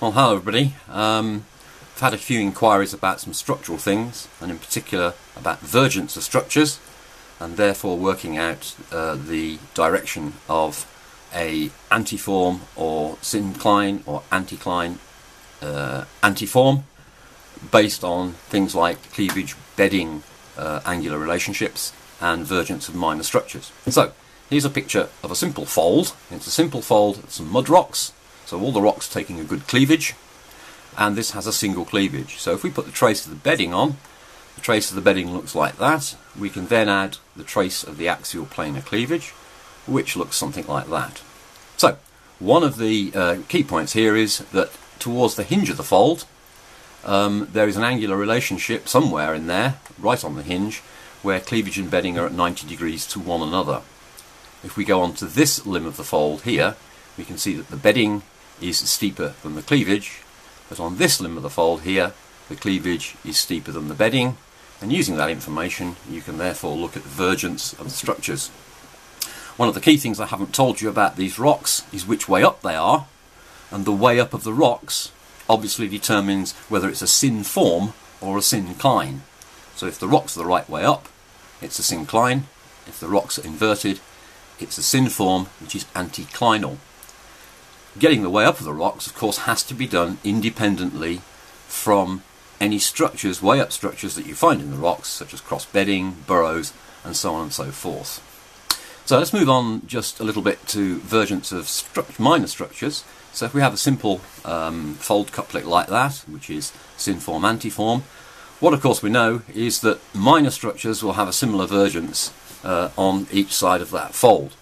Well, hello everybody. Um, I've had a few inquiries about some structural things, and in particular about vergence of structures, and therefore working out uh, the direction of a antiform or syncline or anticline uh, antiform based on things like cleavage, bedding, uh, angular relationships, and vergence of minor structures. So, here's a picture of a simple fold. It's a simple fold some mud rocks so all the rocks taking a good cleavage, and this has a single cleavage. So if we put the trace of the bedding on, the trace of the bedding looks like that. We can then add the trace of the axial planar cleavage, which looks something like that. So one of the uh, key points here is that towards the hinge of the fold, um, there is an angular relationship somewhere in there, right on the hinge, where cleavage and bedding are at 90 degrees to one another. If we go on to this limb of the fold here, we can see that the bedding is steeper than the cleavage, but on this limb of the fold here, the cleavage is steeper than the bedding, and using that information, you can therefore look at the vergence of the structures. One of the key things I haven't told you about these rocks is which way up they are, and the way up of the rocks obviously determines whether it's a synform or a syncline. So if the rocks are the right way up, it's a syncline. If the rocks are inverted, it's a synform, which is anticlinal getting the way up of the rocks, of course, has to be done independently from any structures, way up structures that you find in the rocks, such as cross bedding, burrows, and so on and so forth. So let's move on just a little bit to vergence of stru minor structures. So if we have a simple um, fold couplet like that, which is synform antiform, what of course we know is that minor structures will have a similar vergence uh, on each side of that fold.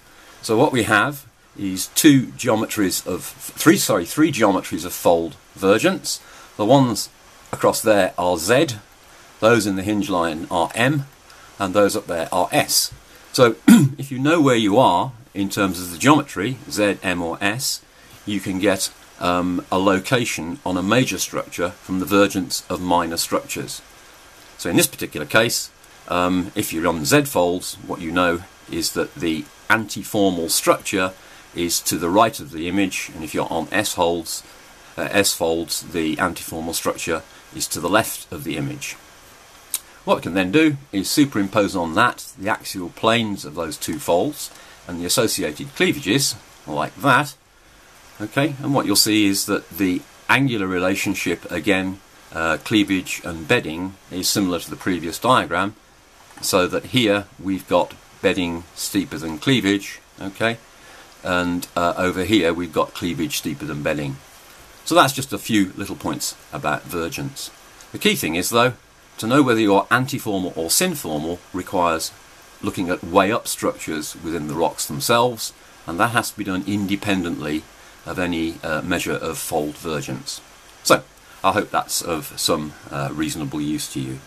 So what we have is two geometries of three sorry three geometries of fold vergence. The ones across there are Z, those in the hinge line are M, and those up there are S. So if you know where you are in terms of the geometry, Z, M or S, you can get um, a location on a major structure from the vergence of minor structures. So in this particular case, um, if you're on Z folds, what you know is that the antiformal structure is to the right of the image, and if you're on S holds, uh, S folds, the antiformal structure is to the left of the image. What we can then do is superimpose on that the axial planes of those two folds and the associated cleavages, like that. Okay, and what you'll see is that the angular relationship, again, uh, cleavage and bedding, is similar to the previous diagram, so that here we've got bedding steeper than cleavage, okay, and uh, over here we've got cleavage steeper than bedding. So that's just a few little points about vergence. The key thing is though, to know whether you're antiformal or synformal requires looking at way up structures within the rocks themselves and that has to be done independently of any uh, measure of fold vergence. So, I hope that's of some uh, reasonable use to you.